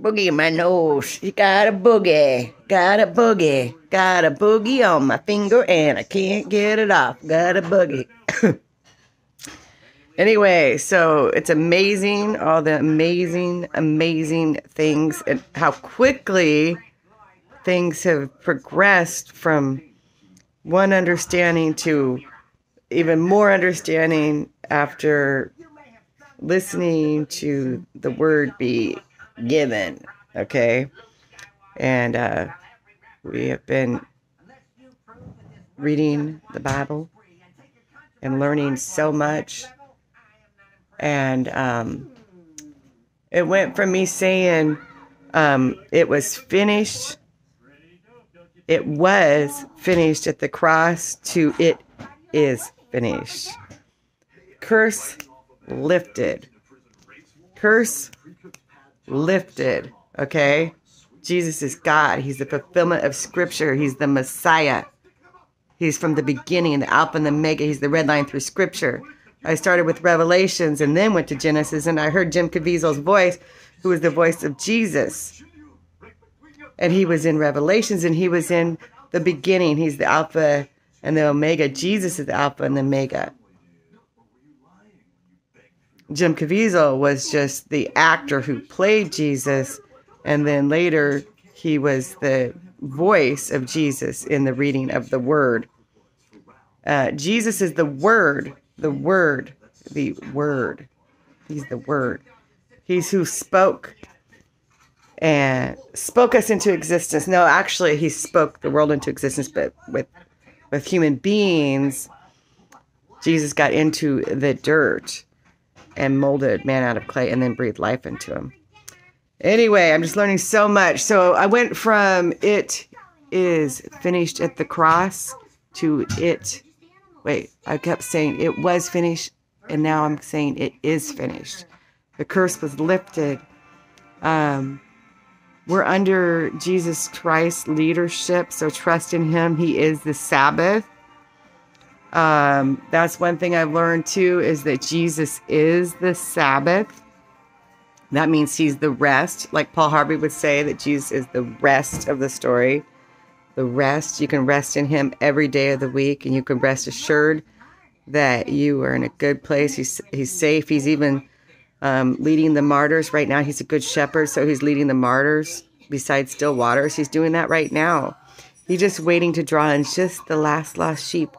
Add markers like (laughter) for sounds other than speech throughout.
boogie in my nose. You got a boogie, got a boogie, got a boogie on my finger and I can't get it off. Got a boogie. (coughs) anyway, so it's amazing, all the amazing, amazing things and how quickly things have progressed from one understanding to even more understanding after listening to the word be given. Okay. And uh, we have been reading the Bible and learning so much. And um, it went from me saying um, it was finished it was finished at the cross to it is finished. Curse lifted. Curse lifted. Okay? Jesus is God. He's the fulfillment of Scripture. He's the Messiah. He's from the beginning, the Alpha and the Omega. He's the red line through Scripture. I started with Revelations and then went to Genesis, and I heard Jim Caviezel's voice, who was the voice of Jesus and he was in Revelations and he was in the beginning. He's the Alpha and the Omega. Jesus is the Alpha and the Omega. Jim Caviezel was just the actor who played Jesus, and then later he was the voice of Jesus in the reading of the Word. Uh, Jesus is the Word, the Word, the Word. He's the Word. He's who spoke and spoke us into existence. No, actually, he spoke the world into existence, but with with human beings, Jesus got into the dirt and molded man out of clay and then breathed life into him. Anyway, I'm just learning so much. So I went from it is finished at the cross to it. Wait, I kept saying it was finished, and now I'm saying it is finished. The curse was lifted. Um, we're under Jesus Christ's leadership, so trust in Him. He is the Sabbath. Um, that's one thing I've learned too is that Jesus is the Sabbath. That means He's the rest. Like Paul Harvey would say, that Jesus is the rest of the story. The rest. You can rest in Him every day of the week, and you can rest assured that you are in a good place. He's, he's safe. He's even um, leading the martyrs right now. He's a good shepherd, so he's leading the martyrs beside still waters. He's doing that right now. He's just waiting to draw in just the last lost sheep.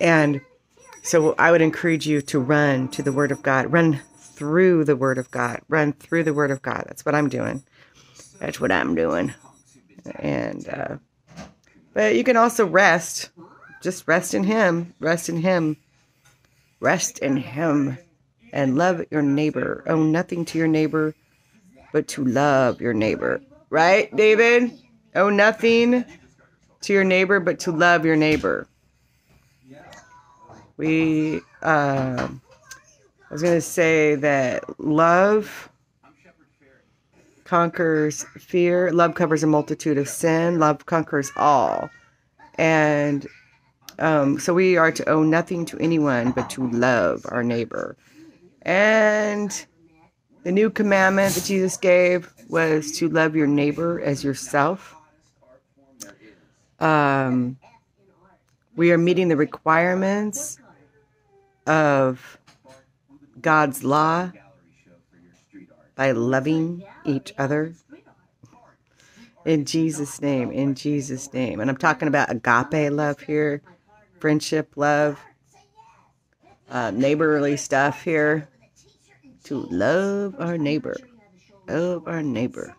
And so I would encourage you to run to the Word of God. Run through the Word of God. Run through the Word of God. That's what I'm doing. That's what I'm doing. And uh, but you can also rest. Just rest in Him. Rest in Him. Rest in Him and love your neighbor. Owe nothing to your neighbor but to love your neighbor. Right, David? Owe nothing to your neighbor but to love your neighbor. We, uh, I was going to say that love conquers fear. Love covers a multitude of sin. Love conquers all. And um, so we are to owe nothing to anyone but to love our neighbor. And the new commandment that Jesus gave was to love your neighbor as yourself. Um, we are meeting the requirements of God's law by loving each other. In Jesus' name, in Jesus' name. And I'm talking about agape love here, friendship love, uh, neighborly stuff here to love our neighbor. Love our neighbor.